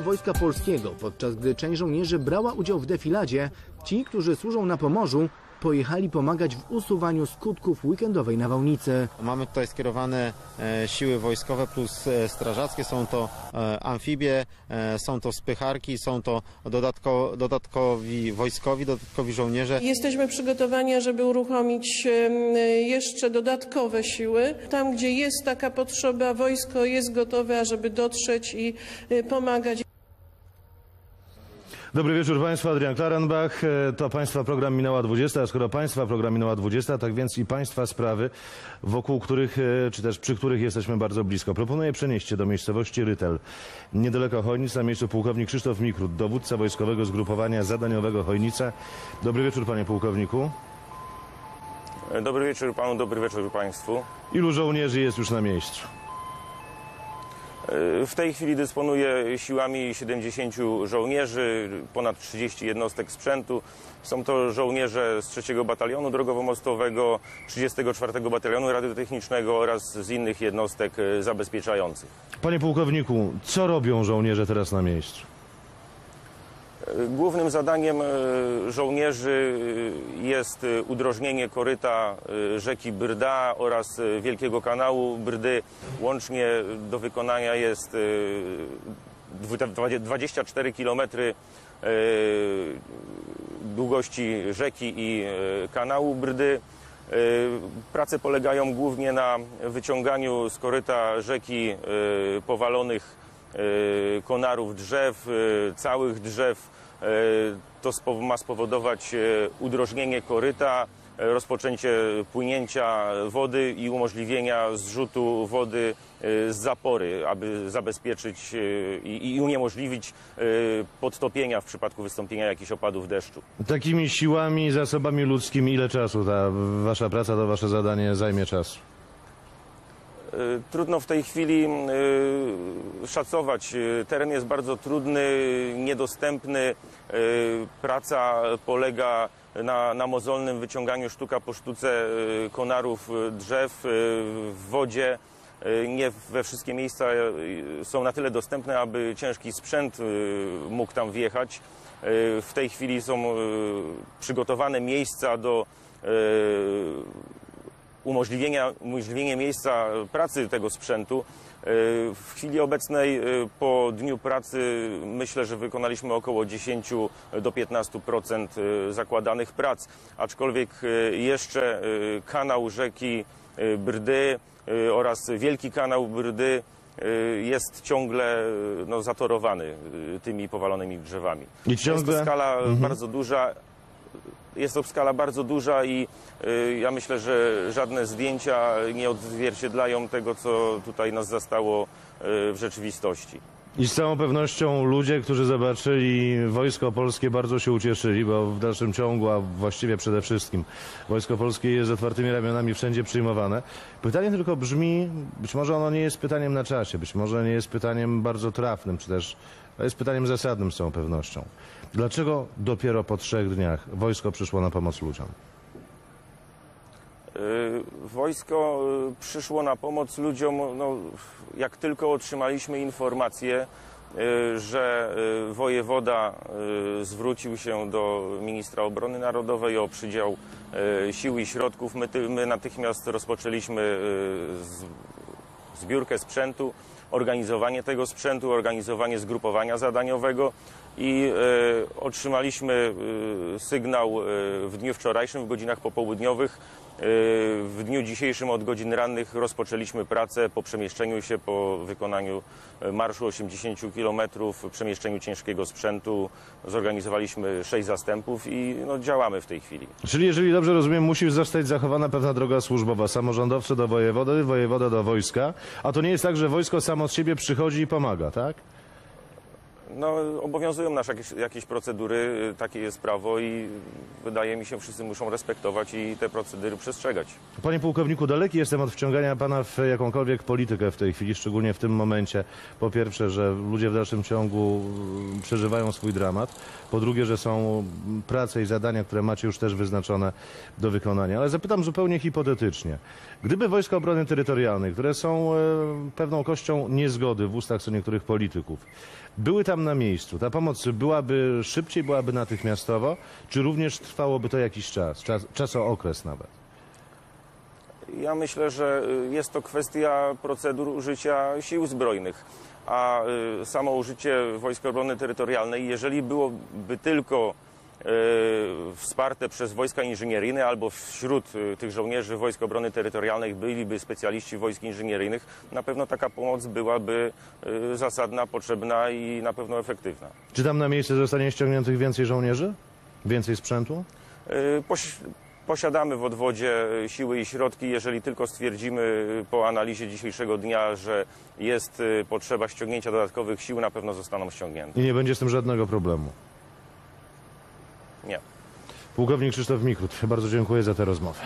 Wojska Polskiego, podczas gdy część żołnierzy brała udział w defiladzie, ci, którzy służą na Pomorzu, pojechali pomagać w usuwaniu skutków weekendowej nawałnicy. Mamy tutaj skierowane e, siły wojskowe plus e, strażackie, są to e, amfibie, są to spycharki, są to dodatko, dodatkowi wojskowi, dodatkowi żołnierze. Jesteśmy przygotowani, żeby uruchomić jeszcze dodatkowe siły. Tam, gdzie jest taka potrzeba, wojsko jest gotowe, ażeby dotrzeć i pomagać. Dobry wieczór Państwu, Adrian Klarenbach. E, To Państwa program minęła 20, a skoro Państwa program minęła 20, tak więc i Państwa sprawy, wokół których, e, czy też przy których jesteśmy bardzo blisko. Proponuję przenieść się do miejscowości Rytel. Niedaleko Chojnic, na miejscu pułkownik Krzysztof Mikrut, dowódca wojskowego zgrupowania zadaniowego Chojnica. Dobry wieczór Panie Pułkowniku. Dobry wieczór panu, dobry wieczór państwu. Ilu żołnierzy jest już na miejscu? W tej chwili dysponuję siłami 70 żołnierzy, ponad 30 jednostek sprzętu. Są to żołnierze z 3 Batalionu Drogowo-Mostowego, 34 Batalionu Radiotechnicznego oraz z innych jednostek e, zabezpieczających. Panie Pułkowniku, co robią żołnierze teraz na miejscu? Głównym zadaniem e, żołnierzy e, jest e, udrożnienie koryta rzeki Brda oraz Wielkiego Kanału Brdy. Łącznie do wykonania jest e, dwu- 24 km długości rzeki i kanału Brdy. Prace polegają głównie na wyciąganiu z koryta rzeki powalonych konarów drzew, całych drzew. E, To ma spowodować e, udrożnienie koryta, e, rozpoczęcie płynięcia wody i umożliwienia zrzutu wody z zapory, aby zabezpieczyć i uniemożliwić podtopienia w przypadku wystąpienia jakichś opadów deszczu. Takimi siłami, zasobami ludzkimi, ile czasu ta Wasza praca, to Wasze zadanie zajmie czasu? Y, Trudno w tej chwili y, szacować. Y, Teren jest bardzo trudny, niedostępny. Praca polega na, na mozolnym wyciąganiu sztuka po sztuce konarów drzew w wodzie. Nie we wszystkie miejsca są na tyle dostępne, aby ciężki sprzęt mógł tam wjechać. W tej chwili są przygotowane miejsca do umożliwienia, umożliwienie miejsca pracy tego sprzętu. E, W chwili obecnej e, po dniu pracy myślę, że wykonaliśmy około 10 do 15% e, zakładanych prac, aczkolwiek jeszcze kanał rzeki Brdy oraz wielki kanał Brdy jest ciągle no, zatorowany tymi powalonymi drzewami. I Jest ciągle- to skala bardzo duża. Jest to skala bardzo duża i y, ja myślę, że żadne zdjęcia nie odzwierciedlają tego, co tutaj nas zastało y, w rzeczywistości. I z całą pewnością ludzie, którzy zobaczyli Wojsko Polskie bardzo się ucieszyli, bo w dalszym ciągu, a właściwie przede wszystkim Wojsko Polskie jest z otwartymi ramionami wszędzie przyjmowane. Pytanie tylko brzmi, być może ono nie jest pytaniem na czasie, być może nie jest pytaniem bardzo trafnym, czy też jest pytaniem zasadnym z całą pewnością. Dlaczego dopiero po trzech dniach wojsko przyszło na pomoc ludziom? Y, Wojsko y, przyszło na pomoc ludziom, no, jak tylko otrzymaliśmy informację, y, że wojewoda zwrócił się do ministra obrony narodowej o przydział sił i środków. My, my natychmiast rozpoczęliśmy zbiórkę sprzętu, organizowanie tego sprzętu, organizowanie zgrupowania zadaniowego i e, otrzymaliśmy e, sygnał e, w dniu wczorajszym w godzinach popołudniowych. W dniu dzisiejszym od godzin rannych rozpoczęliśmy pracę po przemieszczeniu się, po wykonaniu marszu 80 km, przemieszczeniu ciężkiego sprzętu. Zorganizowaliśmy sześć zastępów i no, działamy w tej chwili. Czyli jeżeli dobrze rozumiem, musi zostać zachowana pewna droga służbowa, samorządowcy do wojewody, wojewoda do wojska, a to nie jest tak, że wojsko samo z siebie przychodzi i pomaga, tak? No, obowiązują nas jakieś, jakieś procedury, y, takie jest prawo i wydaje mi się, wszyscy muszą respektować i te procedury przestrzegać. Panie pułkowniku, daleki jestem od wciągania pana w jakąkolwiek politykę w tej chwili, szczególnie w tym momencie. Po pierwsze, że ludzie w dalszym ciągu mm, przeżywają swój dramat. Po drugie, że są prace i zadania, które macie już też wyznaczone do wykonania. Ale zapytam zupełnie hipotetycznie. Gdyby Wojska Obrony Terytorialnej, które są e, pewną kością niezgody w ustach co niektórych polityków, były tam na miejscu? Ta pomoc byłaby szybciej, byłaby natychmiastowo, czy również trwałoby to jakiś czas, czas czasookres nawet? Ja myślę, że y, jest to kwestia procedur użycia sił zbrojnych, a y, samo użycie Wojsk Obrony Terytorialnej, jeżeli byłoby tylko wsparte przez wojska inżynieryjne albo wśród y, tych żołnierzy Wojsk Obrony Terytorialnej byliby specjaliści wojsk inżynieryjnych, na pewno taka pomoc byłaby y, zasadna, potrzebna i na pewno efektywna. Czy tam na miejsce zostanie ściągniętych więcej żołnierzy? Więcej sprzętu? Y, Posiadamy w odwodzie siły i środki. Jeżeli tylko stwierdzimy y, po analizie dzisiejszego dnia, że jest y, potrzeba ściągnięcia dodatkowych sił, na pewno zostaną ściągnięte. I nie będzie z tym żadnego problemu. Nie. Pułkownik Krzysztof Mikrut, bardzo dziękuję za tę rozmowę.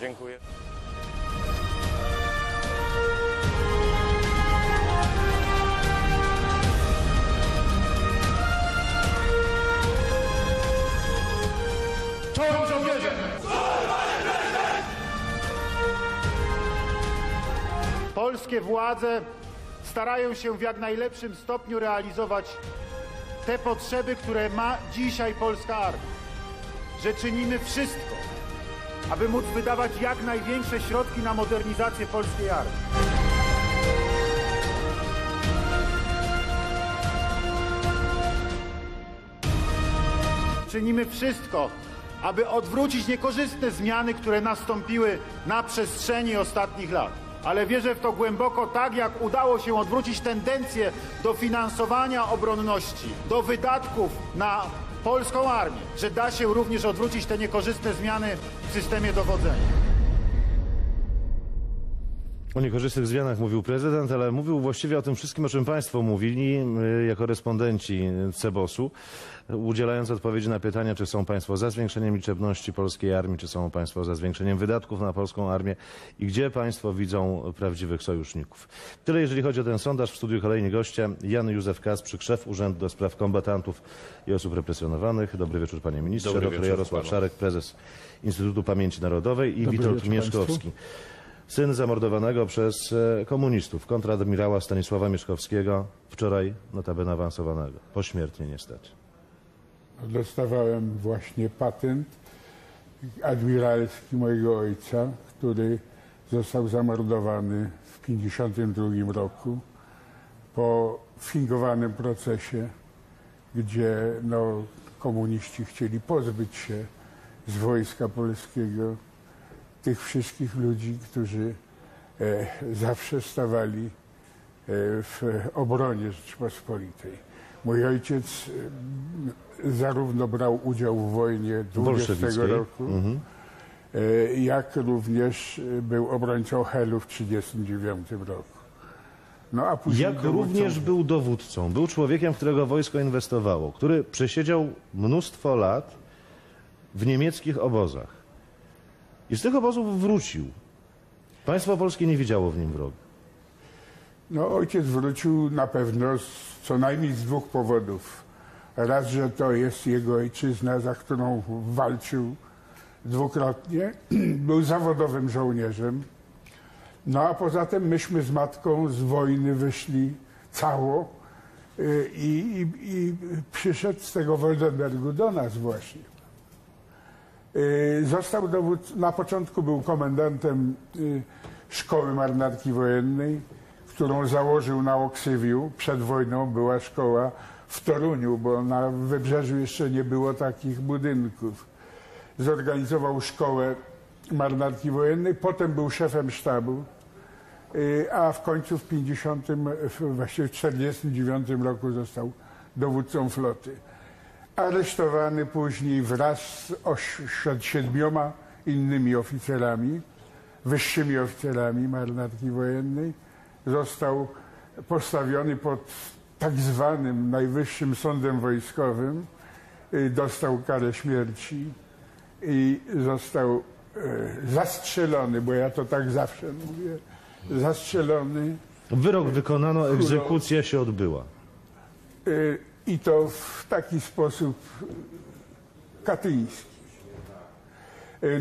Dziękuję. Polskie władze starają się w jak najlepszym stopniu realizować te potrzeby, które ma dzisiaj polska armia. Że czynimy wszystko, aby móc wydawać jak największe środki na modernizację polskiej armii. Czynimy wszystko, aby odwrócić niekorzystne zmiany, które nastąpiły na przestrzeni ostatnich lat. Ale wierzę w to głęboko, tak jak udało się odwrócić tendencję do finansowania obronności, do wydatków na polską armię, że da się również odwrócić te niekorzystne zmiany w systemie dowodzenia. O niekorzystnych zmianach mówił prezydent, ale mówił właściwie o tym wszystkim, o czym Państwo mówili y, jako respondenci CEBOS-u, udzielając odpowiedzi na pytania, czy są Państwo za zwiększeniem liczebności polskiej armii, czy są Państwo za zwiększeniem wydatków na polską armię i gdzie Państwo widzą prawdziwych sojuszników. Tyle jeżeli chodzi o ten sondaż. W studiu kolejni goście Jan Józef Kasprzyk, szef Urzędu do Spraw Kombatantów i Osób Represjonowanych. Dobry wieczór Panie Ministrze. Dobry Doktor wieczór Jarosław panu. Szarek, prezes Instytutu Pamięci Narodowej i Witold wieczór Mieszkowski. Syn zamordowanego przez e, komunistów, kontradmirała Stanisława Mieszkowskiego, wczoraj notabene awansowanego, pośmiertnie niestety. Dostawałem właśnie patent admiralski mojego ojca, który został zamordowany w 1952 roku po fingowanym procesie, gdzie no, komuniści chcieli pozbyć się z wojska polskiego tych wszystkich ludzi, którzy e, zawsze stawali e, w obronie Rzeczypospolitej. Mój ojciec zarówno brał udział w wojnie 20 Bolszewickiej. roku, e, jak również był obrońcą Helu w 1939 roku. No, a później Jak dowódcą- również był dowódcą, był człowiekiem, w którego wojsko inwestowało, który przesiedział mnóstwo lat w niemieckich obozach. I z tych obozów wrócił. Państwo polskie nie widziało w nim wroga. No, ojciec wrócił na pewno z, co najmniej z dwóch powodów. Raz, że to jest jego ojczyzna, za którą walczył dwukrotnie. Był zawodowym żołnierzem. No a poza tym myśmy z matką z wojny wyszli cało y, i, i, i przyszedł z tego Woldenbergu do nas właśnie. Y, Został dowód, na początku był komendantem y, szkoły marynarki wojennej, którą założył na Oksywiu. Przed wojną była szkoła w Toruniu, bo na wybrzeżu jeszcze nie było takich budynków. Zorganizował szkołę marynarki wojennej, potem był szefem sztabu, y, a w końcu w 50, w- właściwie w 49 roku został dowódcą floty aresztowany później wraz z siedmioma innymi oficerami, wyższymi oficerami marynarki wojennej. Został postawiony pod tak zwanym najwyższym sądem wojskowym. Y, Dostał karę śmierci i został e, zastrzelony, bo ja to tak zawsze mówię, zastrzelony Wyrok wykonano, egzekucja się odbyła. I to w taki sposób katyński.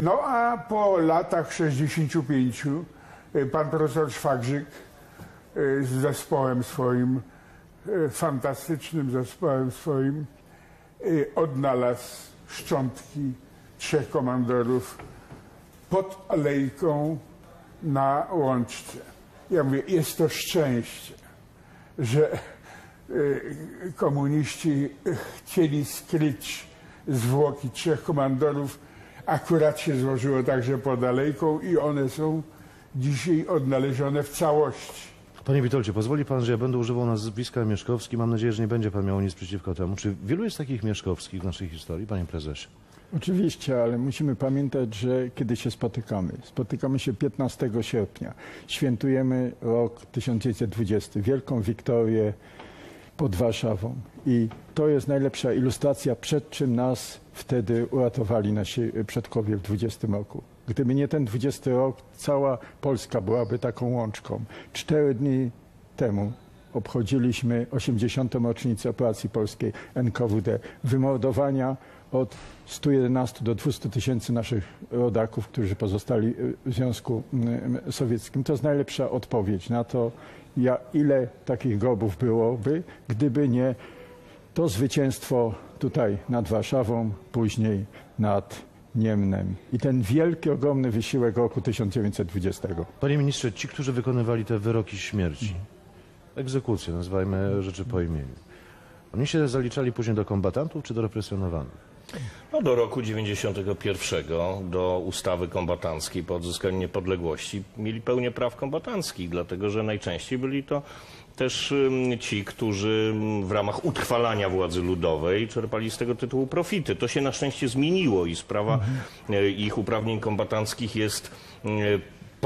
No a po latach 65 y, pan profesor Szwagrzyk y, z zespołem swoim e, fantastycznym zespołem swoim e, odnalazł szczątki trzech komandorów pod alejką na łączce. Ja mówię, jest to szczęście, że e, komuniści chcieli skryć zwłoki trzech komandorów. Akurat się złożyło także pod alejką i one są dzisiaj odnalezione w całości. Panie Witoldzie, pozwoli pan, że ja będę używał nazwiska Mieszkowski. Mam nadzieję, że nie będzie pan miał nic przeciwko temu. Czy wielu jest takich Mieszkowskich w naszej historii, panie prezesie? Oczywiście, ale musimy pamiętać, że kiedy się spotykamy, spotykamy się 15 sierpnia, świętujemy rok 1920, wielką wiktorię pod Warszawą i to jest najlepsza ilustracja, przed czym nas wtedy uratowali nasi przodkowie w 20 roku. Gdyby nie ten 20 rok, cała Polska byłaby taką łączką. Cztery dni temu obchodziliśmy 80. rocznicę operacji polskiej NKWD, wymordowania od 111 do 200 tysięcy naszych rodaków, którzy pozostali w Związku mm, Sowieckim. To jest najlepsza odpowiedź na to, ja, ile takich grobów byłoby, gdyby nie to zwycięstwo tutaj nad Warszawą, później nad Niemnem i ten wielki, ogromny wysiłek roku 1920. Panie ministrze, ci, którzy wykonywali te wyroki śmierci, egzekucje, nazwajmy rzeczy po imieniu, oni się zaliczali później do kombatantów czy do represjonowanych? No, do roku 91, do ustawy kombatanckiej po odzyskaniu niepodległości mieli pełnię praw kombatanckich, dlatego że najczęściej byli to też ci, którzy w ramach utrwalania władzy ludowej czerpali z tego tytułu profity. To się na szczęście zmieniło i sprawa y, ich uprawnień kombatanckich jest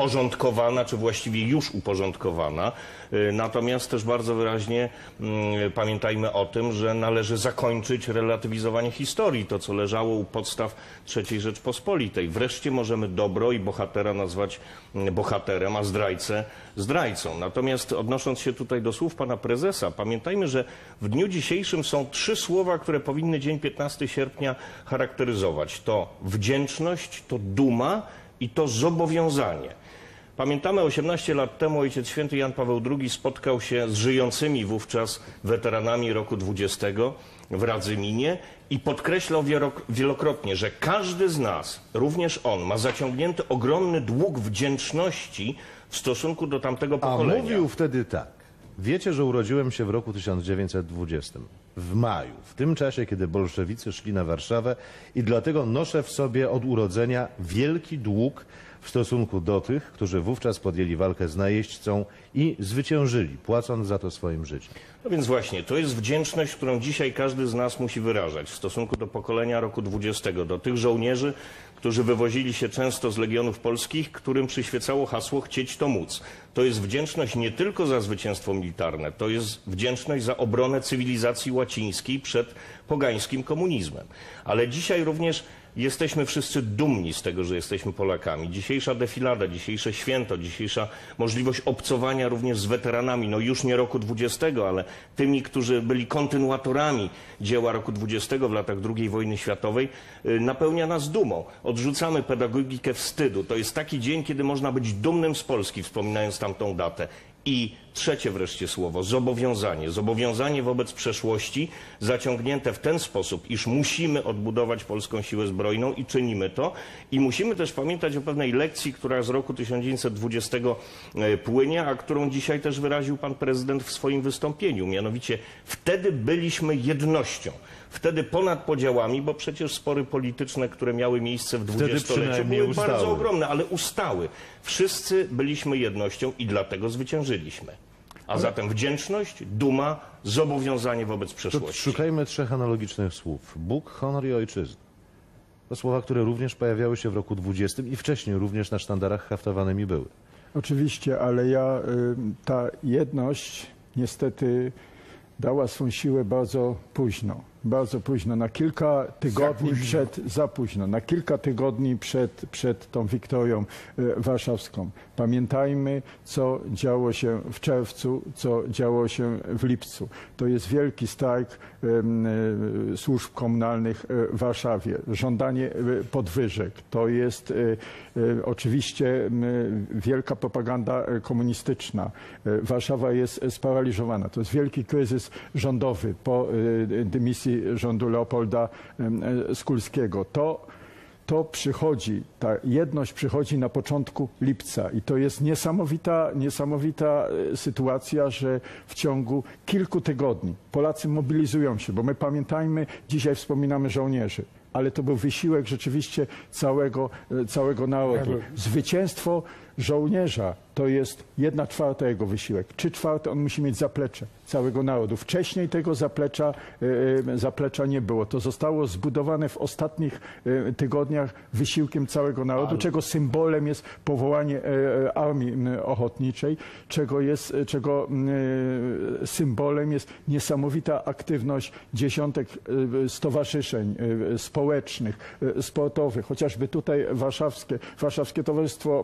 y, porządkowana, czy właściwie już uporządkowana. Y, Natomiast też bardzo wyraźnie mm, pamiętajmy o tym, że należy zakończyć relatywizowanie historii, to co leżało u podstaw III Rzeczpospolitej. Wreszcie możemy dobro i bohatera nazwać mm, bohaterem, a zdrajcę zdrajcą. Natomiast odnosząc się tutaj do słów pana prezesa, pamiętajmy, że w dniu dzisiejszym są trzy słowa, które powinny dzień 15 sierpnia charakteryzować. To wdzięczność, to duma i to zobowiązanie. Pamiętamy, 18 lat temu Ojciec Święty Jan Paweł II spotkał się z żyjącymi wówczas weteranami roku 20 w Radzyminie i podkreślał wielok- wielokrotnie, że każdy z nas, również on, ma zaciągnięty ogromny dług wdzięczności w stosunku do tamtego A pokolenia. mówił wtedy tak. Wiecie, że urodziłem się w roku 1920, w maju, w tym czasie, kiedy bolszewicy szli na Warszawę i dlatego noszę w sobie od urodzenia wielki dług w stosunku do tych, którzy wówczas podjęli walkę z najeźdźcą i zwyciężyli, płacąc za to swoim życiem. No więc właśnie, to jest wdzięczność, którą dzisiaj każdy z nas musi wyrażać w stosunku do pokolenia roku 20, do tych żołnierzy, którzy wywozili się często z legionów polskich, którym przyświecało hasło chcieć to móc. To jest wdzięczność nie tylko za zwycięstwo militarne, to jest wdzięczność za obronę cywilizacji łacińskiej przed pogańskim komunizmem. Ale dzisiaj również Jesteśmy wszyscy dumni z tego, że jesteśmy Polakami. Dzisiejsza defilada, dzisiejsze święto, dzisiejsza możliwość obcowania również z weteranami, no już nie roku 20, ale tymi, którzy byli kontynuatorami dzieła roku 20 w latach II wojny światowej, y, napełnia nas dumą. Odrzucamy pedagogikę wstydu. To jest taki dzień, kiedy można być dumnym z Polski, wspominając tamtą datę. I trzecie wreszcie słowo, zobowiązanie. Zobowiązanie wobec przeszłości zaciągnięte w ten sposób, iż musimy odbudować polską siłę zbrojną i czynimy to. I musimy też pamiętać o pewnej lekcji, która z roku 1920 e, płynie, a którą dzisiaj też wyraził pan prezydent w swoim wystąpieniu. Mianowicie wtedy byliśmy jednością. Wtedy ponad podziałami, bo przecież spory polityczne, które miały miejsce w dwudziestoleciu były ustały. bardzo ogromne, ale ustały. Wszyscy byliśmy jednością i dlatego zwyciężyliśmy. A zatem wdzięczność, duma, zobowiązanie wobec To przeszłości. szukajmy trzech analogicznych słów. Bóg, honor i ojczyzna. To słowa, które również pojawiały się w roku 20 i wcześniej również na sztandarach haftowanymi były. Oczywiście, ale ja, y, ta jedność niestety dała swą siłę bardzo późno. Bardzo późno, na kilka tygodni późno. przed, za późno, na kilka tygodni przed, przed tą Wiktorią e, Warszawską. Pamiętajmy, co działo się w czerwcu, co działo się w lipcu. To jest wielki strajk e, służb komunalnych e, w Warszawie, żądanie e, podwyżek. To jest e, e, oczywiście wielka propaganda e, komunistyczna. E, Warszawa jest e, sparaliżowana. To jest wielki kryzys rządowy po e, rządu Leopolda e, Skulskiego. To to przychodzi, ta jedność przychodzi na początku lipca i to jest niesamowita, niesamowita e, sytuacja, że w ciągu kilku tygodni Polacy mobilizują się, bo my pamiętajmy, dzisiaj wspominamy żołnierzy, ale to był wysiłek rzeczywiście całego, e, całego narodu. Zwycięstwo żołnierza to jest jedna czwarta jego wysiłek. Trzy czwarte on musi mieć zaplecze całego narodu. Wcześniej tego zaplecza, e, e, zaplecza nie było. To zostało zbudowane w ostatnich e, tygodniach wysiłkiem całego narodu, czego symbolem jest powołanie Armii Ochotniczej, czego, jest, czego symbolem jest niesamowita aktywność dziesiątek stowarzyszeń społecznych, sportowych, chociażby tutaj warszawskie, Warszawskie Towarzystwo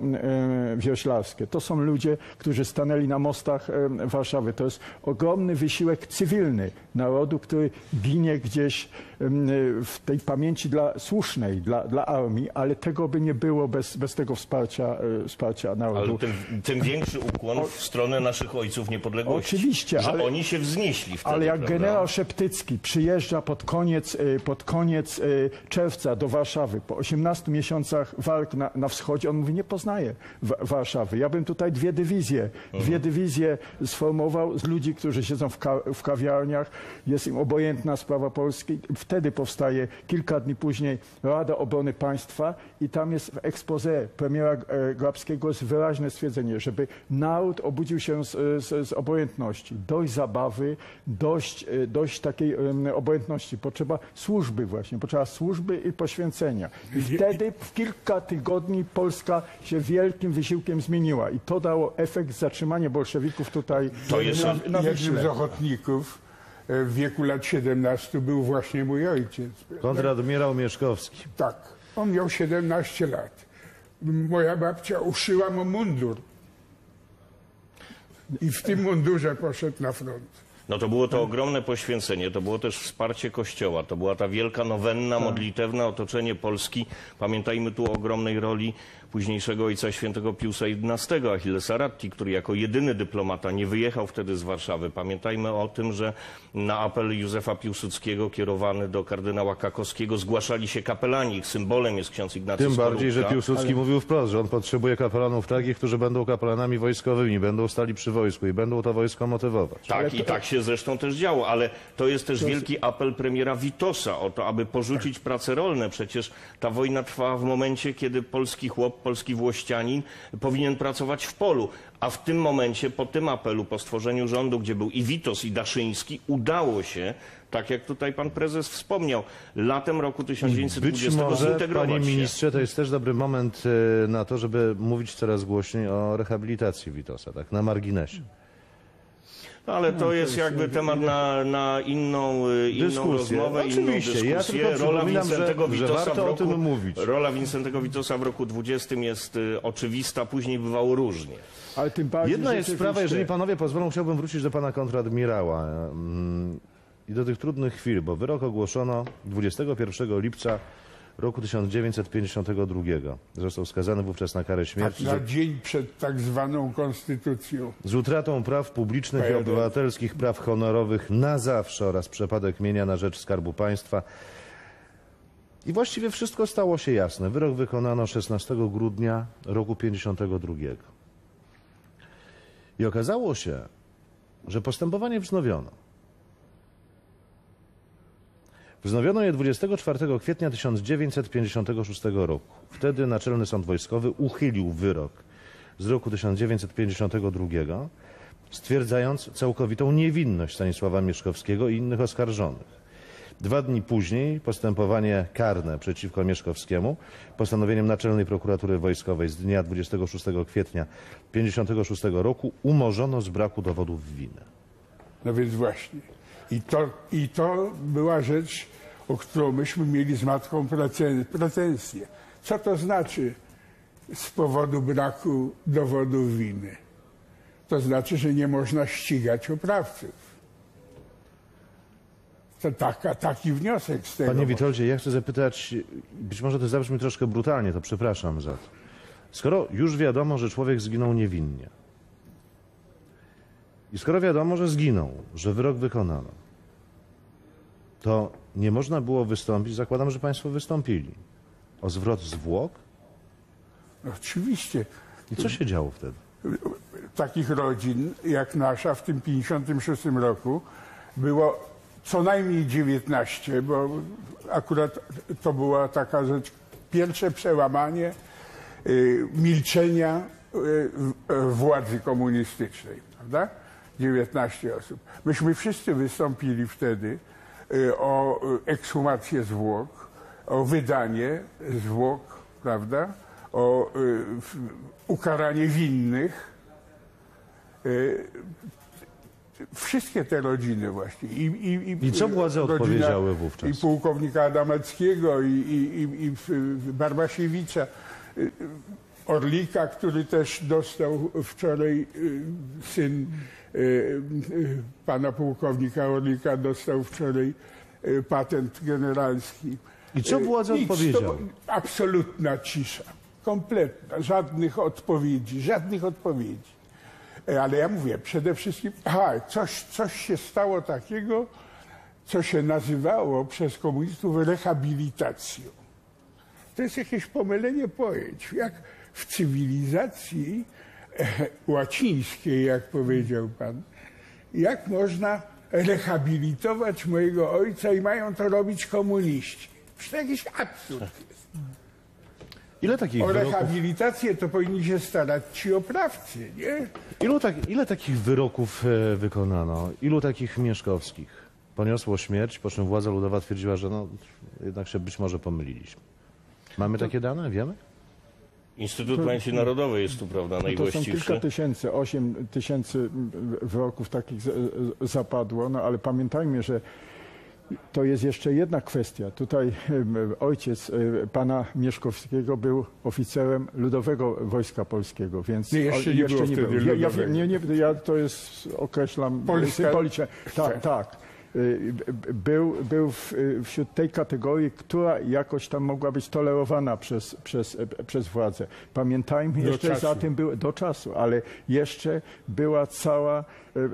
Wioślarskie. To są ludzie, którzy stanęli na mostach Warszawy. To jest ogromny wysiłek cywilny narodu, który ginie gdzieś w tej pamięci dla słusznej, dla, dla armii, ale tego by nie było bez, bez tego wsparcia, e, wsparcia narodu. Ale tym, tym większy ukłon w stronę naszych ojców niepodległości. Oczywiście, że ale- oni się wznieśli wtedy, Ale jak prawda? generał Szeptycki przyjeżdża pod koniec, e, pod koniec e, czerwca do Warszawy, po 18 miesiącach walk na, na wschodzie, on mówi, nie poznaje Warszawy. Ja bym tutaj dwie dywizje, dwie dywizje sformował z ludzi, którzy siedzą w, ka w kawiarniach, jest im obojętna sprawa Polski. Wtedy powstaje kilka dni później Rada Obrony Państwa i tam jest w expose premiera e, Grabskiego jest wyraźne stwierdzenie, żeby naród obudził się z, z, z obojętności. Dość zabawy, dość, e, dość takiej obojętności. Potrzeba służby właśnie, potrzeba służby i poświęcenia. I wtedy w kilka tygodni Polska się wielkim wysiłkiem zmieniła i to dało efekt zatrzymania bolszewików tutaj To jest- na, na Jednym Wiśle. z ochotników e, w wieku lat 17 był właśnie mój ojciec. Kontradmirał Mieszkowski. Tak, on miał 17 lat. Moja babcia uszyła mu mundur. I w tym mundurze poszedł na front. No to było to ogromne poświęcenie, to było też wsparcie Kościoła, to była ta wielka nowenna, modlitewna, otoczenie Polski. Pamiętajmy tu o ogromnej roli późniejszego ojca świętego Piusa XI, Achillesa Ratti, który jako jedyny dyplomata nie wyjechał wtedy z Warszawy. Pamiętajmy o tym, że na apel Józefa Piłsudskiego kierowany do kardynała Kakowskiego zgłaszali się kapelani. Ich symbolem jest ksiądz Ignacy Tym bardziej, że Skorupka. Piłsudski mówił wprost, że on potrzebuje kapelanów takich, którzy będą kapelanami wojskowymi, będą stali przy wojsku i będą to wojsko motywować. Tak, i tak się zresztą też działo, ale to jest też wielki apel premiera Witosa o to, aby porzucić prace rolne. Przecież ta wojna trwała w momencie, kiedy polski chłop, polski włościanin powinien pracować w polu. A w tym momencie, po tym apelu, po stworzeniu rządu, gdzie był i Witos, i Daszyński, udało się, tak jak tutaj pan prezes wspomniał, latem roku Być 1920 może, zintegrować panie się. ministrze, to jest też dobry moment e, na to, żeby mówić coraz głośniej o rehabilitacji Witosa, tak na marginesie. No, ale to jest jakby temat na, na inną, y, inną Dyskusję. rozmowę, Oczywiście. inną Ja dyskusję. tylko rola że- Wincentego że Witosa warto w o roku, tym mówić. Rola Wincentego Witosa w roku 20 jest y, oczywista, później bywało różnie. Ale tym bardziej Jedna jest sprawa, jeżeli panowie pozwolą, chciałbym wrócić do pana kontradmirała mm, i do tych trudnych chwil, bo wyrok ogłoszono 21 lipca roku 1952. Został skazany wówczas na karę śmierci Na dzień przed tak zwaną konstytucją. z utratą praw publicznych i obywatelskich praw honorowych na zawsze oraz przepadek mienia na rzecz Skarbu Państwa. I właściwie wszystko stało się jasne. Wyrok wykonano 16 grudnia roku 52. I okazało się, że postępowanie wznowiono. Wznowiono je 24 kwietnia 1956 roku. Wtedy Naczelny Sąd Wojskowy uchylił wyrok z roku 1952, stwierdzając całkowitą niewinność Stanisława Mieszkowskiego i innych oskarżonych. Dwa dni później postępowanie karne przeciwko Mieszkowskiemu postanowieniem Naczelnej Prokuratury Wojskowej z dnia 26 kwietnia 1956 roku umorzono z braku dowodów winy. No więc właśnie. I to, I to była rzecz, o którą myśmy mieli z matką preten- pretensje. Co to znaczy z powodu braku dowodów winy? To znaczy, że nie można ścigać oprawców. To taka, taki wniosek z tego. Panie Witoldzie, ja chcę zapytać, być może to zabrzmi troszkę brutalnie, to przepraszam za to. Skoro już wiadomo, że człowiek zginął niewinnie i skoro wiadomo, że zginął, że wyrok wykonano, to nie można było wystąpić, zakładam, że Państwo wystąpili, o zwrot zwłok? Oczywiście. I co się działo wtedy? takich rodzin jak nasza w tym 56 roku było co najmniej 19, bo akurat to była taka rzecz, pierwsze przełamanie y, milczenia y, władzy komunistycznej, prawda? 19 osób. Myśmy wszyscy wystąpili wtedy o y, ekshumację zwłok, o wydanie zwłok, prawda? O y, ukaranie winnych. Y, Wszystkie te rodziny właśnie. I, i, I co władze odpowiedziały wówczas? I pułkownika Adameckiego, i, i, i, i Barbasiewicza. Orlika, który też dostał wczoraj, y, syn y, y, pana pułkownika Orlika dostał wczoraj patent generalski. I co władze nic, odpowiedziały? to Absolutna cisza. Kompletna. Żadnych odpowiedzi. Żadnych odpowiedzi. E, Ale ja mówię, przede wszystkim, aha, coś, coś się stało takiego, co się nazywało przez komunistów rehabilitacją. To jest jakieś pomylenie pojęć. Jak w cywilizacji e, łacińskiej, jak powiedział pan, jak można rehabilitować mojego ojca i mają to robić komuniści? Przecież to jakiś absurd jest. Ile takich O wyroków, rehabilitację to powinni się starać ci oprawcy, nie? ilu, tak, ile takich wyroków e, wykonano? Ilu takich Mieszkowskich poniosło śmierć, po czym władza ludowa twierdziła, że no, jednak się być może pomyliliśmy? Mamy takie dane? Wiemy? Instytut Pamięci Narodowej jest tu, prawda, To są kilka najwłaściwszy. tysięcy, osiem tysięcy wyroków takich z- z- zapadło, no ale pamiętajmy, że to jest jeszcze jedna kwestia. Tutaj em, ojciec pana Mieszkowskiego był oficerem Ludowego Wojska Polskiego, więc Nie, jeszcze nie było wtedy Ja, ja, Ludowego. nie, nie, ja to jest, określam Polska- symbolicznie. Tak, tak. Y, Był, był w, y, wśród tej kategorii, która jakoś tam mogła być tolerowana przez, przez, e, przez władzę. Pamiętajmy, Do jeszcze czasu. za tym był, do czasu, ale jeszcze była cała,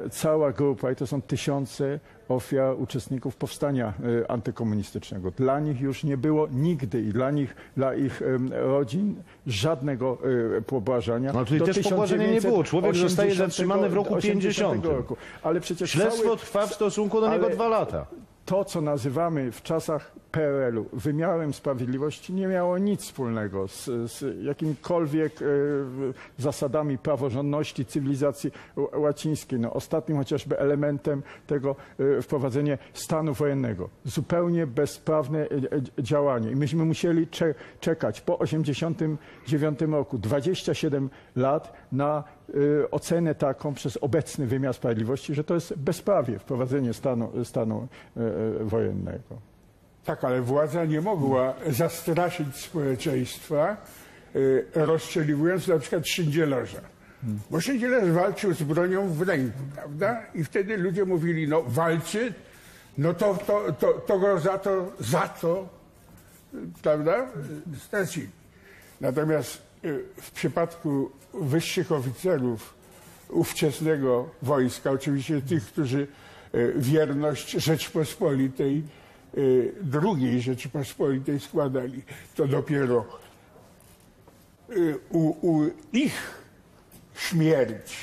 e, cała grupa i to są tysiące ofiar uczestników powstania e, antykomunistycznego. Dla nich już nie było nigdy i dla nich, dla ich rodzin żadnego e, pobłażania. No, czyli Do też pobłażania nie było. Człowiek zostaje 1980 zatrzymany w roku 50. roku. Ale przecież Śledztwo cały, trwa w stosunku do niego dwa lata. to, co nazywamy w czasach PRL-u wymiarem sprawiedliwości, nie miało nic wspólnego z, z jakimikolwiek e, zasadami praworządności, cywilizacji łacińskiej. No, ostatnim chociażby elementem tego e, wprowadzenie stanu wojennego. Zupełnie bezprawne e, działanie. I myśmy musieli cze czekać po 89 roku 27 lat na ocenę taką przez obecny wymiar sprawiedliwości, że to jest bezprawie wprowadzenie stanu, stanu wojennego. Tak, ale władza nie mogła zastraszyć społeczeństwa, y, rozstrzeliwując na przykład szyndzielarza. Bo szyndzielarz walczył z bronią w ręku, prawda? I wtedy ludzie mówili, no walczy, no to, to, to, to go za to, za to, prawda, stracili. Natomiast y, w przypadku wyższych oficerów ówczesnego wojska, oczywiście tych, którzy y, wierność Rzeczpospolitej, y, drugiej Rzeczypospolitej składali, to dopiero y, u, u ich śmierć,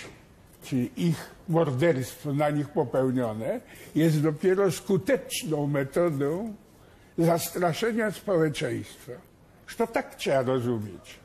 czyli ich morderstwo na nich popełnione, jest dopiero skuteczną metodą zastraszenia społeczeństwa. To tak trzeba rozumieć.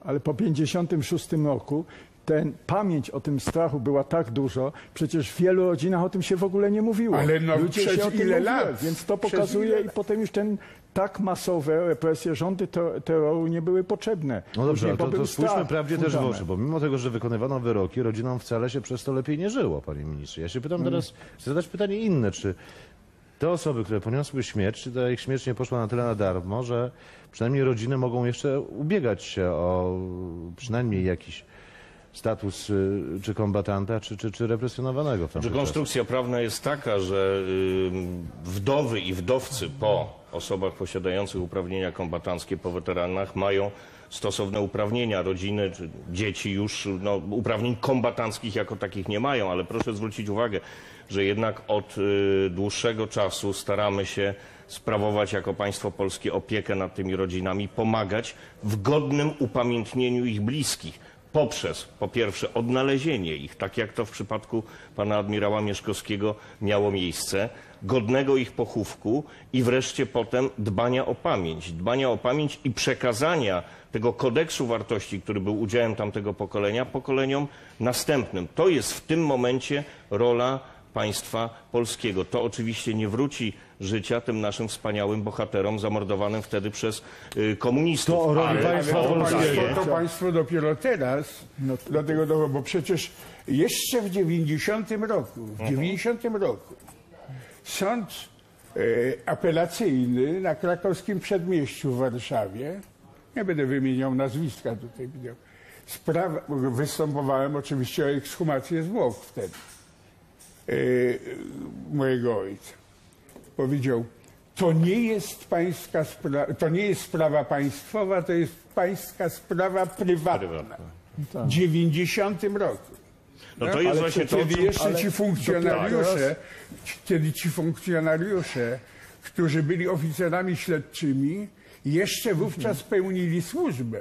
Ale po 56 roku ten pamięć o tym strachu była tak dużo, przecież w wielu rodzinach o tym się w ogóle nie mówiło. Ale no Ludzie przez się o tym ile mówiło, lat? Więc to pokazuje i potem już ten, tak masowe represje, rządy terroru nie były potrzebne. No dobrze, Później, ale to, bo to spójrzmy prawdzie też w fundament. oczy, bo mimo tego, że wykonywano wyroki, rodzinom wcale się przez to lepiej nie żyło, panie ministrze. Ja się pytam Mm. teraz, chcę zadać pytanie inne, czy te osoby, które poniosły śmierć, czy ta ich śmierć nie poszła na tyle na darmo, że przynajmniej rodziny mogą jeszcze ubiegać się o przynajmniej jakiś status y, czy kombatanta, czy, czy, czy represjonowanego w Że tamtych czasach. konstrukcja prawna jest taka, że y, wdowy i wdowcy po osobach posiadających uprawnienia kombatanckie, po weteranach mają stosowne uprawnienia. Rodziny czy dzieci już no, uprawnień kombatanckich jako takich nie mają, ale proszę zwrócić uwagę, że jednak od y, dłuższego czasu staramy się sprawować jako państwo polskie opiekę nad tymi rodzinami, pomagać w godnym upamiętnieniu ich bliskich poprzez po pierwsze odnalezienie ich, tak jak to w przypadku pana admirała Mieszkowskiego miało miejsce, godnego ich pochówku i wreszcie potem dbania o pamięć. Dbania o pamięć i przekazania tego kodeksu wartości, który był udziałem tamtego pokolenia, pokoleniom następnym. To jest w tym momencie rola państwa polskiego. To oczywiście nie wróci życia tym naszym wspaniałym bohaterom zamordowanym wtedy przez y, komunistów. To roli Ale- państwa to, polskiego. państwo, to państwo dopiero teraz do tego dochodzi, bo przecież jeszcze w 90 roku, w 90 roku sąd e, apelacyjny na krakowskim przedmieściu w Warszawie, nie będę wymieniał nazwiska tutaj, widział, sprawa, występowałem oczywiście o ekshumację zwłok wtedy mojego ojca. Powiedział, to nie jest pańska sprawa, to nie jest sprawa państwowa, to jest pańska sprawa prywatna. Prywatna. W 90 roku. No to jest Ale właśnie to, kiedy jeszcze ale ci funkcjonariusze, kiedy ci funkcjonariusze, którzy byli oficerami śledczymi, jeszcze wówczas pełnili służbę.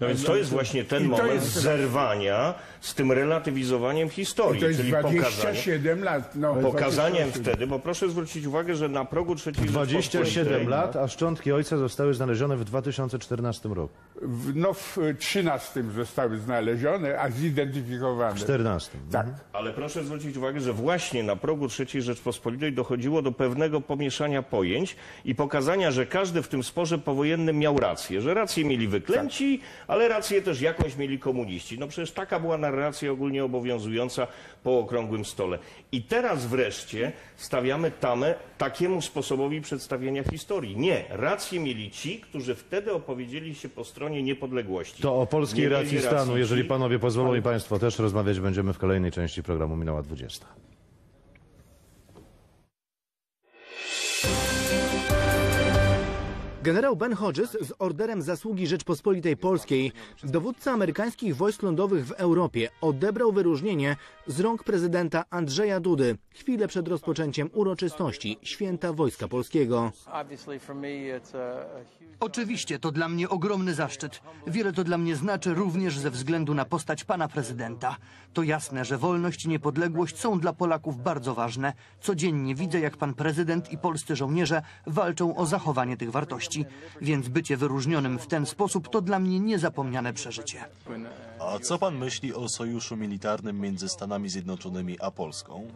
No więc to jest właśnie ten I to moment jest- zerwania z tym relatywizowaniem I historii, to jest czyli pokazanie, 27 lat. No, pokazaniem wtedy, bo proszę zwrócić uwagę, że na progu trzeciej 27 Rzeczpospolitej- lat, a szczątki ojca zostały znalezione w 2014 roku. w, no w 13 zostały znalezione, a zidentyfikowane. 14. Tak. Ale proszę zwrócić uwagę, że właśnie na progu III Rzeczpospolitej dochodziło do pewnego pomieszania pojęć i pokazania, że każdy w tym sporze powojennym miał rację. Że rację mieli wyklęci, ale rację też jakąś mieli komuniści. No przecież taka była narracja ogólnie obowiązująca po okrągłym stole. I teraz wreszcie stawiamy tamę takiemu sposobowi przedstawienia historii. Nie, rację mieli ci, którzy wtedy opowiedzieli się po stronie niepodległości. To o polskiej Nie racji racji stanu, ci, jeżeli panowie pozwolą i państwo też rozmawiać będziemy w kolejnej części programu Minęła 20. Generał Ben Hodges z Orderem Zasługi Rzeczpospolitej Polskiej, dowódca amerykańskich wojsk lądowych w Europie, odebrał wyróżnienie z rąk prezydenta Andrzeja Dudy chwilę przed rozpoczęciem uroczystości Święta Wojska Polskiego. Oczywiście, to dla mnie ogromny zaszczyt. Wiele to dla mnie znaczy również ze względu na postać pana prezydenta. To jasne, że wolność i niepodległość są dla Polaków bardzo ważne. Codziennie widzę, jak pan prezydent i polscy żołnierze walczą o zachowanie tych wartości. Więc bycie wyróżnionym w ten sposób to dla mnie niezapomniane przeżycie. A co pan myśli o sojuszu militarnym między Stanami Zjednoczonymi a Polską?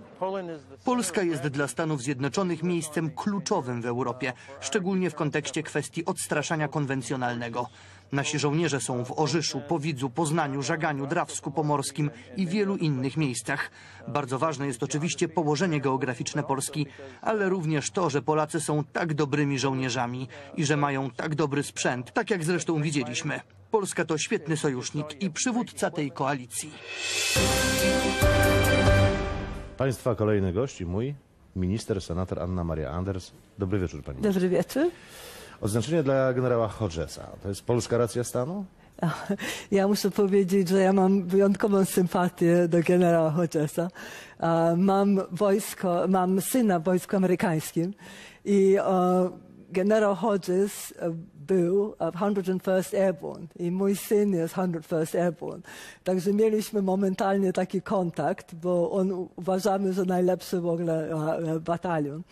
Polska jest dla Stanów Zjednoczonych miejscem kluczowym w Europie, szczególnie w kontekście kwestii odstraszania konwencjonalnego. Nasi żołnierze są w Orzyszu, Powidzu, Poznaniu, Żaganiu, Drawsku Pomorskim i wielu innych miejscach. Bardzo ważne jest oczywiście położenie geograficzne Polski, ale również to, że Polacy są tak dobrymi żołnierzami i że mają tak dobry sprzęt, tak jak zresztą widzieliśmy. Polska to świetny sojusznik i przywódca tej koalicji. Państwa kolejny gość i mój, minister, senator Anna Maria Anders. Dobry wieczór pani. Dobry wieczór. Odznaczenie dla generała Hodgesa. To jest polska racja stanu? Ja muszę powiedzieć, że ja mam wyjątkową sympatię do generała Hodgesa. E, Mam wojsko, mam syna w wojsku amerykańskim i e, generał Hodges e, był w 101st Airborne i mój syn jest 101st Airborne. Także mieliśmy momentalnie taki kontakt, bo on uważamy, że najlepszy w ogóle e, e, batalion.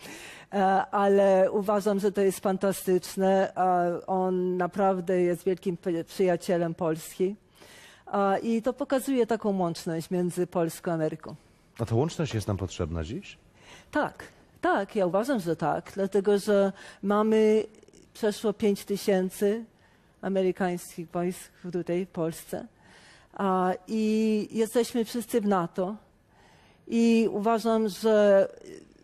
E, ale uważam, że to jest fantastyczne. On naprawdę jest wielkim przyjacielem Polski. I to pokazuje taką łączność między Polską a Ameryką. A ta łączność jest nam potrzebna dziś? Tak, Tak, ja uważam, że tak, dlatego że mamy przeszło 5 tysięcy amerykańskich wojsk tutaj w Polsce i jesteśmy wszyscy w NATO. I uważam, że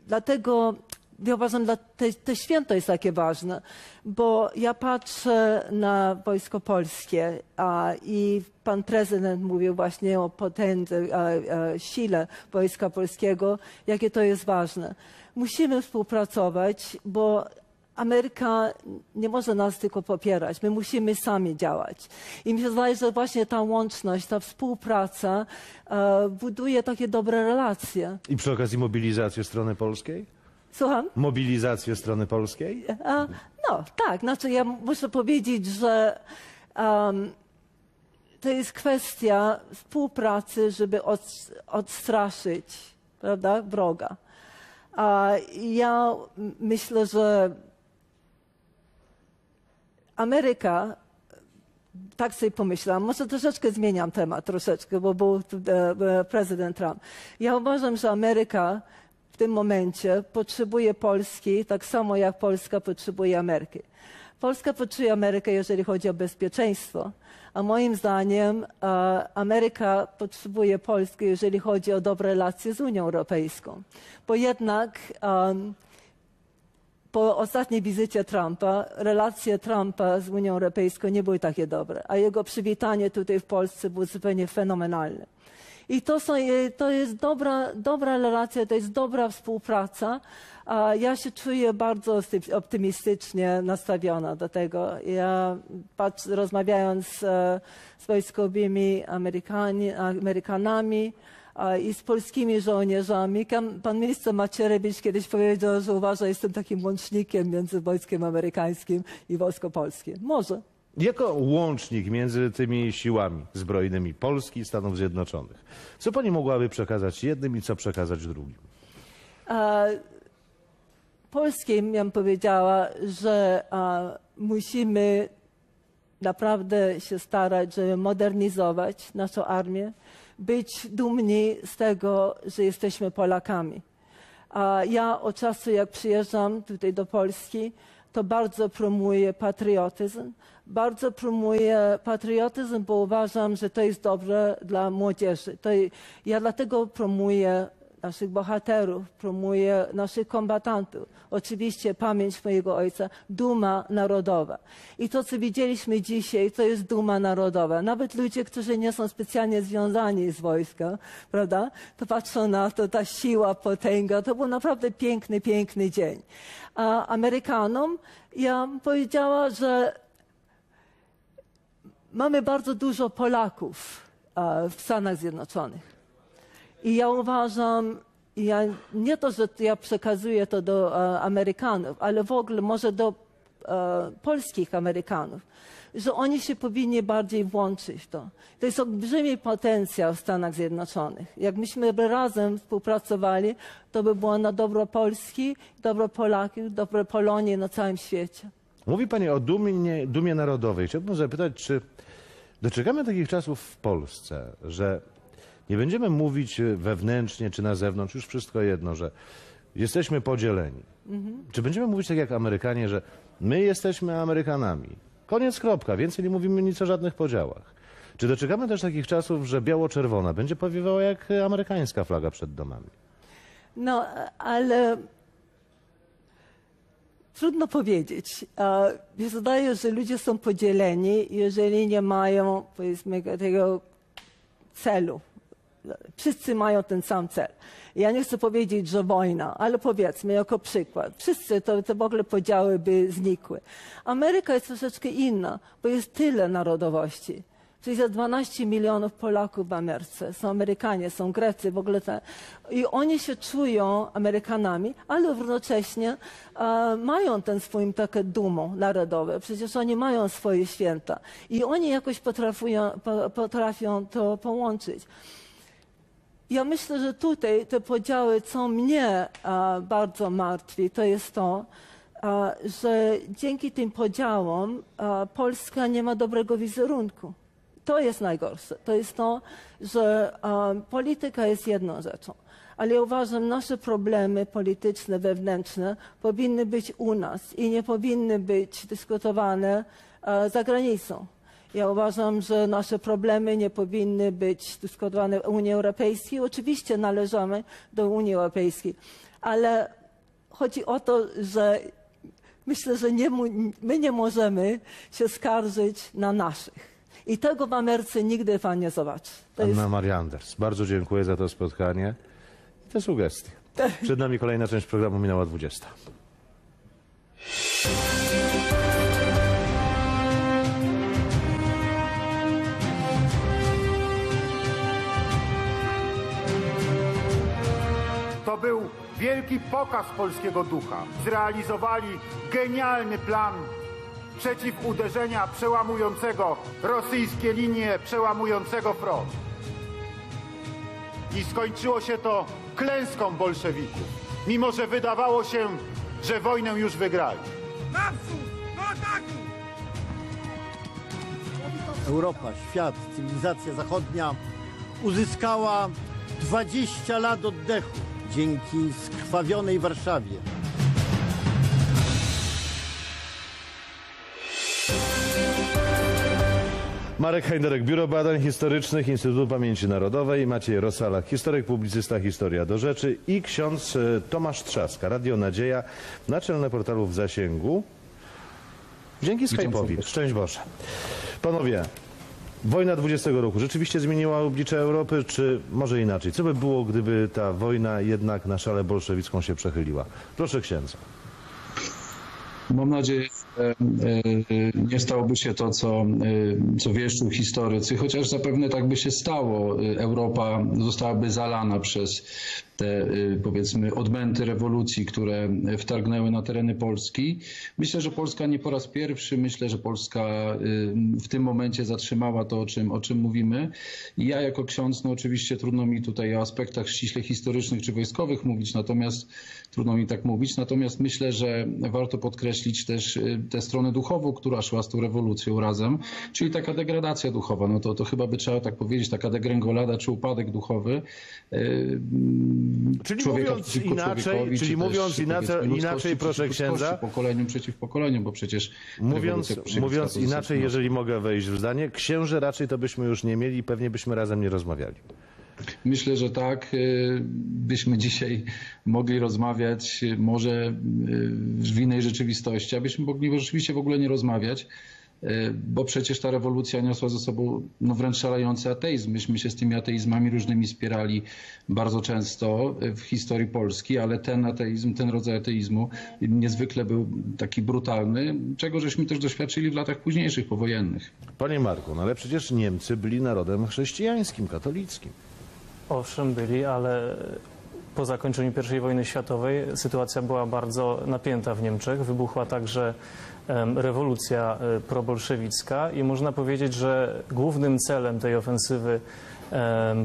dlatego ja uważam, że te, te święto jest takie ważne, bo ja patrzę na Wojsko Polskie a, i pan prezydent mówił właśnie o potędze, sile Wojska Polskiego, jakie to jest ważne. Musimy współpracować, bo Ameryka nie może nas tylko popierać, my musimy sami działać. I mi się wydaje, że właśnie ta łączność, ta współpraca e, buduje takie dobre relacje. I przy okazji mobilizację strony polskiej? Słucham? Mobilizację strony polskiej? A, no, tak. Znaczy, ja muszę powiedzieć, że um, to jest kwestia współpracy, żeby od, odstraszyć prawda, wroga. A ja myślę, że Ameryka, tak sobie pomyślałam, może troszeczkę zmieniam temat, troszeczkę, bo był tu, e, prezydent Trump. Ja uważam, że Ameryka w tym momencie potrzebuje Polski tak samo jak Polska potrzebuje Ameryki. Polska potrzebuje Amerykę, jeżeli chodzi o bezpieczeństwo, a moim zdaniem e, Ameryka potrzebuje Polski, jeżeli chodzi o dobre relacje z Unią Europejską. Bo jednak po ostatniej wizycie Trumpa relacje Trumpa z Unią Europejską nie były takie dobre, a jego przywitanie tutaj w Polsce było zupełnie fenomenalne. I to, są, to jest dobra, dobra relacja, to jest dobra współpraca. Ja się czuję bardzo optymistycznie nastawiona do tego. Ja patrz, rozmawiając e, z wojskowymi Amerykanami, i z polskimi żołnierzami. Pan minister Macierewicz kiedyś powiedział, że uważa, że jestem takim łącznikiem między wojskiem amerykańskim i wojsko polskie. Może. Jako łącznik między tymi siłami zbrojnymi Polski i Stanów Zjednoczonych, co pani mogłaby przekazać jednym i co przekazać drugim? A, polskim bym powiedziała, że a, musimy naprawdę się starać, żeby modernizować naszą armię, być dumni z tego, że jesteśmy Polakami. A ja od czasu, jak przyjeżdżam tutaj do Polski, to bardzo promuję patriotyzm. Bardzo promuję patriotyzm, bo uważam, że to jest dobre dla młodzieży. To, ja dlatego promuję naszych bohaterów, promuje naszych kombatantów. Oczywiście pamięć mojego ojca, duma narodowa. I to, co widzieliśmy dzisiaj, to jest duma narodowa. Nawet ludzie, którzy nie są specjalnie związani z wojskiem, prawda, to patrzą na to, ta siła, potęga. To był naprawdę piękny, piękny dzień. A Amerykanom ja powiedziała, że mamy bardzo dużo Polaków w Stanach Zjednoczonych. I ja uważam, ja, nie to, że ja przekazuję to do e, Amerykanów, ale w ogóle może do e, polskich Amerykanów, że oni się powinni bardziej włączyć w to. To jest olbrzymi potencjał w Stanach Zjednoczonych. Jak myśmy razem współpracowali, to by było na dobro Polski, dobro Polaków, dobro Polonii na całym świecie. Mówi Pani o dumie, dumie narodowej. Chciałbym zapytać, czy doczekamy takich czasów w Polsce, że nie będziemy mówić wewnętrznie czy na zewnątrz, już wszystko jedno, że jesteśmy podzieleni. Mhm. Czy będziemy mówić tak jak Amerykanie, że my jesteśmy Amerykanami? Koniec, kropka. Więcej nie mówimy nic o żadnych podziałach. Czy doczekamy też takich czasów, że biało-czerwona będzie powiewała jak amerykańska flaga przed domami? No, ale trudno powiedzieć. Mi zdaje, że ludzie są podzieleni, jeżeli nie mają, powiedzmy, tego celu wszyscy mają ten sam cel. Ja nie chcę powiedzieć, że wojna, ale powiedzmy jako przykład. Wszyscy to, to w ogóle podziały by znikły. Ameryka jest troszeczkę inna, bo jest tyle narodowości. Czyli jest 12 milionów Polaków w Ameryce. Są Amerykanie, są Grecy, w ogóle te. I oni się czują Amerykanami, ale równocześnie e, mają ten swój takie dumą narodowe. Przecież oni mają swoje święta. I oni jakoś potrafią, po, potrafią to połączyć. Ja myślę, że tutaj te podziały, co mnie a, bardzo martwi, to jest to, a, że dzięki tym podziałom a, Polska nie ma dobrego wizerunku. To jest najgorsze. To jest to, że um, polityka jest jedną rzeczą, ale uważam, nasze problemy polityczne, wewnętrzne powinny być u nas i nie powinny być dyskutowane e, za granicą. Ja uważam, że nasze problemy nie powinny być dyskutowane w Unii Europejskiej. Oczywiście należymy do Unii Europejskiej, ale chodzi o to, że myślę, że nie, my nie możemy się skarżyć na naszych. I tego w Ameryce nigdy pan nie zobaczy. To jest Anna Maria Anders, bardzo dziękuję za to spotkanie i te sugestie. Przed nami kolejna część programu minęła 20. To był wielki pokaz polskiego ducha. Zrealizowali genialny plan przeciwuderzenia przełamującego rosyjskie linie, przełamującego front. I skończyło się to klęską bolszewików, mimo że wydawało się, że wojnę już wygrali. Europa, świat, cywilizacja zachodnia uzyskała 20 lat oddechu dzięki skrwawionej Warszawie. Marek Heinderek, Biuro Badań Historycznych Instytutu Pamięci Narodowej, Maciej Rosala, historyk, publicysta, historia do rzeczy i ksiądz e, Tomasz Trzaska, Radio Nadzieja, naczelne portalu w zasięgu. Dzięki Skype'owi. Szczęść Boże. Panowie, wojna 20 roku rzeczywiście zmieniła oblicze Europy, czy może inaczej? Co by było, gdyby ta wojna jednak na szalę bolszewicką się przechyliła? Proszę księdza. Mam nadzieję, że e, nie stałoby się to, co, e, co wieszczą historycy, chociaż zapewne tak by się stało. E, Europa zostałaby zalana przez te e, powiedzmy odmęty rewolucji, które wtargnęły na tereny Polski. Myślę, że Polska nie po raz pierwszy, myślę, że Polska e, w tym momencie zatrzymała to, o czym, o czym mówimy. I ja jako ksiądz, no oczywiście trudno mi tutaj o aspektach ściśle historycznych czy wojskowych mówić, natomiast trudno mi tak mówić, natomiast myślę, że warto podkreślić też y, tę stronę duchową, która szła z tą rewolucją razem, czyli taka degradacja duchowa, no to, to chyba by trzeba tak powiedzieć, taka degrengolada czy upadek duchowy. Czyli człowieka mówiąc przeciwko inaczej- człowiekowi, czyli mówiąc inaczej- inaczej, proszę księdza. pokoleniu przeciw pokoleniu, bo przecież Mówiąc, mówiąc inaczej, jeżeli mogę wejść w zdanie, księży raczej to byśmy już nie mieli i pewnie byśmy razem nie rozmawiali. Myślę, że tak. y, Byśmy dzisiaj mogli rozmawiać y, może y, w innej rzeczywistości, a byśmy mogli rzeczywiście w ogóle nie rozmawiać, bo przecież ta rewolucja niosła ze sobą no wręcz szalejący ateizm. Myśmy się z tymi ateizmami różnymi spierali bardzo często w historii Polski, ale ten ateizm, ten rodzaj ateizmu niezwykle był taki brutalny, czego żeśmy też doświadczyli w latach późniejszych, powojennych. Panie Marku, no ale przecież Niemcy byli narodem chrześcijańskim, katolickim. Owszem, byli, ale po zakończeniu I wojny światowej sytuacja była bardzo napięta w Niemczech. Wybuchła także rewolucja e, probolszewicka i można powiedzieć, że głównym celem tej ofensywy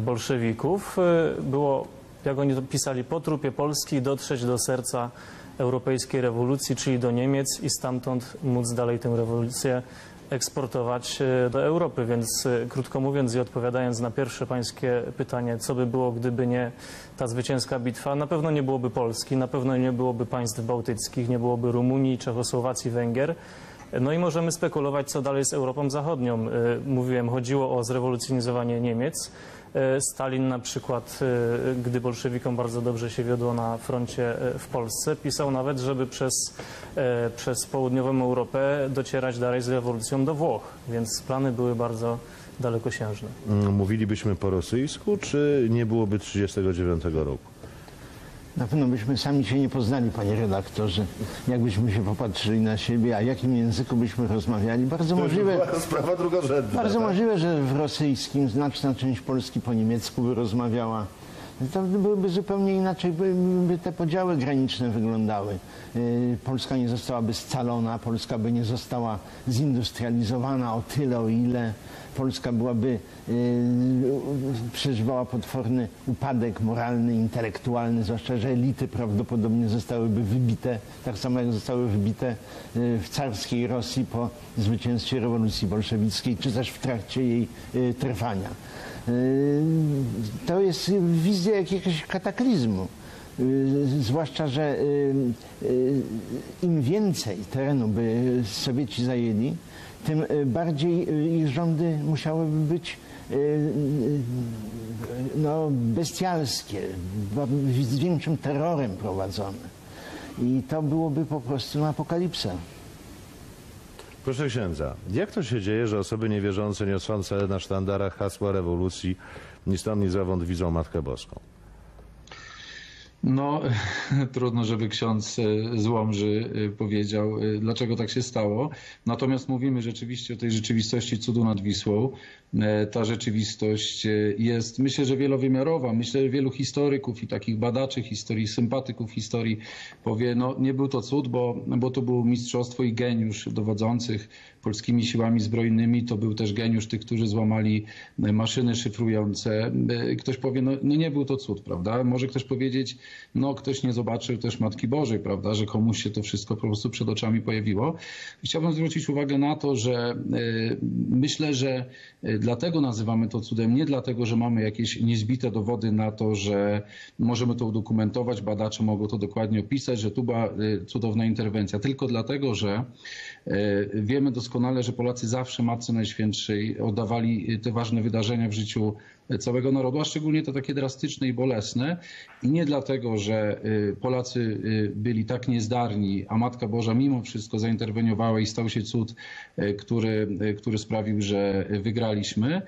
bolszewików e, było, jak oni to pisali, po trupie Polski dotrzeć do serca europejskiej rewolucji, czyli do Niemiec i stamtąd móc dalej tę rewolucję eksportować e, do Europy, więc e, krótko mówiąc i odpowiadając na pierwsze pańskie pytanie, co by było, gdyby nie ta zwycięska bitwa, na pewno nie byłoby Polski, na pewno nie byłoby państw bałtyckich, nie byłoby Rumunii, Czechosłowacji, Węgier. No i możemy spekulować, co dalej z Europą Zachodnią. E, Mówiłem, chodziło o zrewolucjonizowanie Niemiec. E, Stalin na przykład, e, gdy bolszewikom bardzo dobrze się wiodło na froncie e, w Polsce, pisał nawet, żeby przez, przez południową Europę docierać dalej z rewolucją do Włoch, więc plany były bardzo dalekosiężne. Mm, Mówilibyśmy po rosyjsku, czy nie byłoby 1939 roku? Na pewno byśmy sami się nie poznali, panie redaktorze, jakbyśmy się popatrzyli na siebie, a jakim języku byśmy rozmawiali. Bardzo To już możliwe, była sprawa drugorzędna. bardzo tak? możliwe, że w rosyjskim znaczna część Polski po niemiecku by rozmawiała. to byłyby zupełnie inaczej, by, by te podziały graniczne wyglądały. Y, Polska nie zostałaby scalona, Polska by nie została zindustrializowana o tyle, o ile. Polska byłaby, y, przeżywała potworny upadek moralny, intelektualny, zwłaszcza, że elity prawdopodobnie zostałyby wybite, tak samo jak zostały wybite y, w carskiej Rosji po zwycięstwie rewolucji bolszewickiej, czy też w trakcie jej y, trwania. To jest wizja jakiegoś kataklizmu. Zwłaszcza, że im więcej terenu by Sowieci zajęli, tym y, bardziej y, ich rządy musiałyby być y, no, bestialskie, z większym terrorem prowadzone. I to byłoby po prostu apokalipsa. Proszę księdza, jak to się dzieje, że osoby niewierzące niosące na sztandarach hasła rewolucji ni stąd, ni zowąd widzą Matkę Boską? No, trudno, żeby ksiądz e, z Łomży e, powiedział, e, dlaczego tak się stało. Natomiast mówimy rzeczywiście o tej rzeczywistości cudu nad Wisłą. E, Ta rzeczywistość e, jest, myślę, że wielowymiarowa. Myślę, że wielu historyków i takich badaczy historii, sympatyków historii powie, no nie był to cud, bo, bo to było mistrzostwo i geniusz dowodzących polskimi siłami zbrojnymi. To był też geniusz tych, którzy złamali e, maszyny szyfrujące. Ktoś powie, no, no nie był to cud, prawda? Może ktoś powiedzieć, no ktoś nie zobaczył też Matki Bożej, prawda? Że komuś się to wszystko po prostu przed oczami pojawiło. Chciałbym zwrócić uwagę na to, że myślę, że dlatego nazywamy to cudem, nie dlatego, że mamy jakieś niezbite dowody na to, że możemy to udokumentować, badacze mogą to dokładnie opisać, że tu była e, cudowna interwencja, tylko dlatego, że wiemy doskonale, że Polacy zawsze Matce Najświętszej oddawali te ważne wydarzenia w życiu całego narodu, a szczególnie te takie drastyczne i bolesne. I nie dlatego, że y, Polacy y, byli tak niezdarni, a Matka Boża mimo wszystko zainterweniowała i stał się cud, który, który sprawił, że wygraliśmy.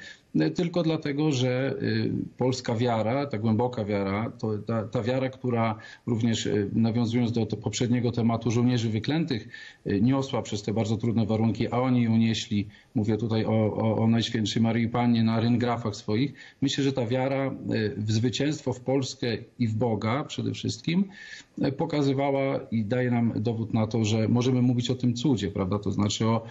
Tylko dlatego, że y, polska wiara, ta głęboka wiara, to ta, ta wiara, która również y, nawiązując do, poprzedniego tematu żołnierzy wyklętych, y, niosła przez te bardzo trudne warunki, a oni ją nieśli, mówię tutaj o, o, o Najświętszej Maryi Pannie na ryngrafach swoich. Myślę, że ta wiara w zwycięstwo w Polskę i w Boga przede wszystkim pokazywała i daje nam dowód na to, że możemy mówić o tym cudzie, prawda? To znaczy o,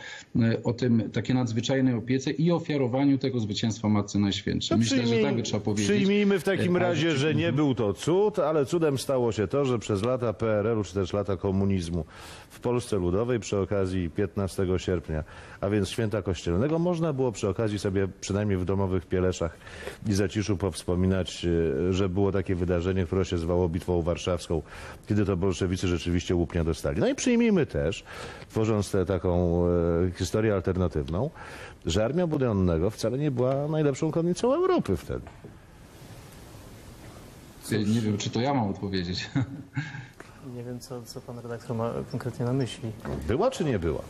o tym takiej nadzwyczajnej opiece i ofiarowaniu tego zwycięstwa Matce Najświętszej. Myślę, że tak by trzeba powiedzieć. Przyjmijmy w takim E, razie, że nie był to cud, ale cudem stało się to, że przez lata PRL-u czy też lata komunizmu w Polsce Ludowej przy okazji 15 sierpnia, a więc święta kościelnego, można było przy okazji sobie przynajmniej w domowych pieleszach i zaciszu powspominać, e, że było takie wydarzenie, które się zwało Bitwą Warszawską, kiedy to bolszewicy rzeczywiście łupnia dostali. No i przyjmijmy też, tworząc tę taką e, historię alternatywną, że armia Budionnego wcale nie była najlepszą konnicą Europy wtedy. Nie wiem, czy to ja mam odpowiedzieć. Nie wiem, co, co pan redaktor ma konkretnie na myśli. Była czy nie była?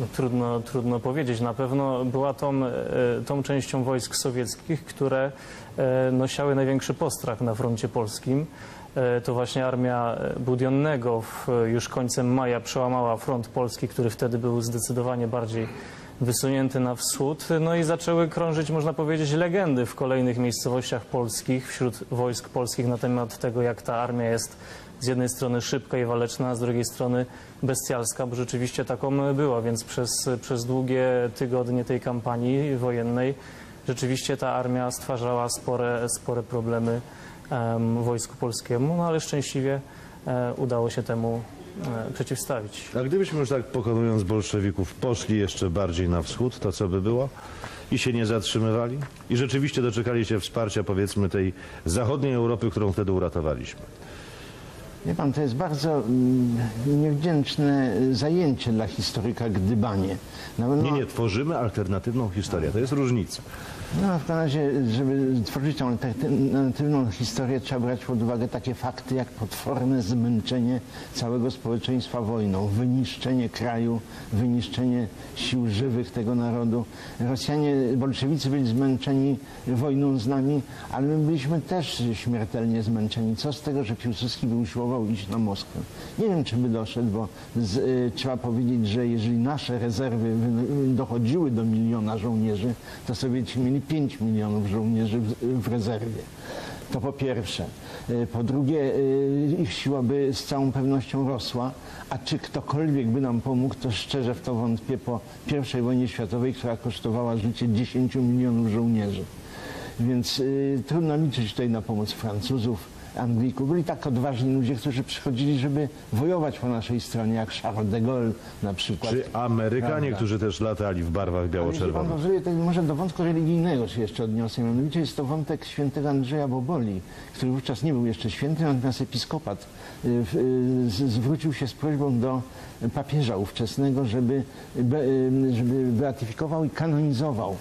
No, trudno, trudno powiedzieć. Na pewno była tą, e, tą częścią wojsk sowieckich, które e, nosiały największy postrach na froncie polskim. E, To właśnie armia e, Budionnego w, już końcem maja przełamała front polski, który wtedy był zdecydowanie bardziej wysunięty na wschód. No i zaczęły krążyć, można powiedzieć, legendy w kolejnych miejscowościach polskich, wśród wojsk polskich na temat tego, jak ta armia jest z jednej strony szybka i waleczna, a z drugiej strony bestialska, bo rzeczywiście taką była, więc przez, przez długie tygodnie tej kampanii wojennej rzeczywiście ta armia stwarzała spore, spore problemy em, wojsku polskiemu, no ale szczęśliwie e, udało się temu e, przeciwstawić. A gdybyśmy już tak pokonując bolszewików poszli jeszcze bardziej na wschód, to co by było? I się nie zatrzymywali? I rzeczywiście doczekali się wsparcia powiedzmy tej zachodniej Europy, którą wtedy uratowaliśmy. Wie pan, to jest bardzo mm, niewdzięczne zajęcie dla historyka gdybanie. No, no, Nie, nie, tworzymy alternatywną historię. To jest różnica. No, w każdym razie, żeby tworzyć tą alternatywną historię, trzeba brać pod uwagę takie fakty jak potworne zmęczenie całego społeczeństwa wojną, wyniszczenie kraju, wyniszczenie sił żywych tego narodu. Rosjanie, bolszewicy byli zmęczeni wojną z nami, ale my byliśmy też śmiertelnie zmęczeni. Co z tego, że Piłsudski by usiłował iść na Moskwę? Nie wiem, czy by doszedł, bo z, y, trzeba powiedzieć, że jeżeli nasze rezerwy wy- dochodziły do miliona żołnierzy, to Sowieci mieli 5 milionów żołnierzy w, w rezerwie. To po pierwsze. Y, Po drugie, y, ich siła by z całą pewnością rosła, a czy ktokolwiek by nam pomógł, to szczerze w to wątpię po I wojnie światowej, która kosztowała życie 10 milionów żołnierzy. Więc y, trudno liczyć tutaj na pomoc Francuzów, Anglików. Byli tak odważni ludzie, którzy przychodzili, żeby wojować po naszej stronie, jak Charles de Gaulle na przykład. Czy Amerykanie, Prawda. którzy też latali w barwach Ale jeśli pan biało-czerwonych? pozwoli, to może do wątku religijnego się jeszcze odniosę. Mianowicie jest to wątek świętego Andrzeja Boboli, który wówczas nie był jeszcze święty, natomiast episkopat y, y, zwrócił się z prośbą do papieża ówczesnego, żeby, y, żeby beatyfikował i kanonizował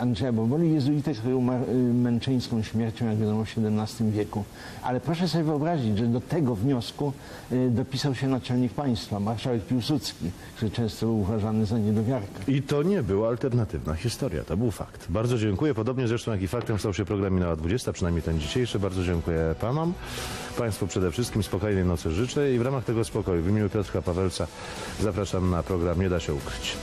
Andrzeja Boboli, jezuitę, który umarł y, męczeńską śmiercią, jak wiadomo, w XVII wieku. Ale proszę sobie wyobrazić, że do tego wniosku y, dopisał się naczelnik państwa, marszałek Piłsudski, który często był uważany za niedowiarka. I to nie była alternatywna historia, to był fakt. Bardzo dziękuję. Podobnie zresztą jak i faktem stał się program Minęła 20, przynajmniej ten dzisiejszy. Bardzo dziękuję panom. Państwu przede wszystkim spokojnej nocy życzę i w ramach tego spokoju w imieniu Piotra Pawelca zapraszam na program Nie da się ukryć.